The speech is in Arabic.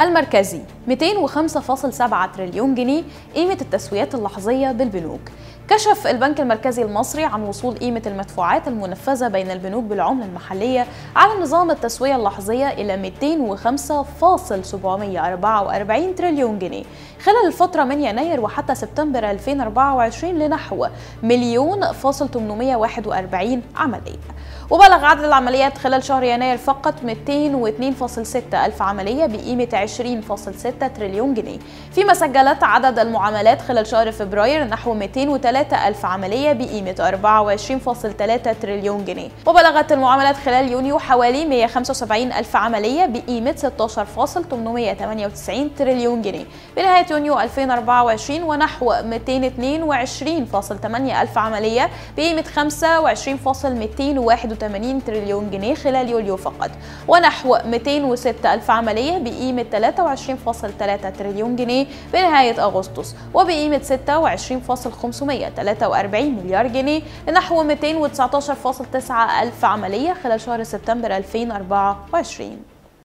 المركزي 205.7 تريليون جنيه قيمة التسويات اللحظية بالبنوك. كشف البنك المركزي المصري عن وصول قيمة المدفوعات المنفذة بين البنوك بالعملة المحلية على نظام التسوية اللحظية إلى 205.744 تريليون جنيه. خلال الفترة من يناير وحتى سبتمبر 2024 لنحو مليون فاصل 841 عملية. وبلغ عدد العمليات خلال شهر يناير فقط 202.6 ألف عملية بقيمة 20.6 تريليون جنيه. فيما سجلت عدد المعاملات خلال شهر فبراير نحو 203 ألف عملية بقيمة 24.3 تريليون جنيه. وبلغت المعاملات خلال يونيو حوالي 175 ألف عملية بقيمة 16.898 تريليون جنيه. بنهاية يونيو 2024 ونحو 222.8 ألف عملية بقيمة 25.281 تريليون جنيه خلال يوليو فقط. ونحو 206 ألف عملية بقيمة 23.3 تريليون جنيه بنهاية أغسطس وبقيمة 26.543 مليار جنيه لنحو 219.9 ألف عملية خلال شهر سبتمبر 2024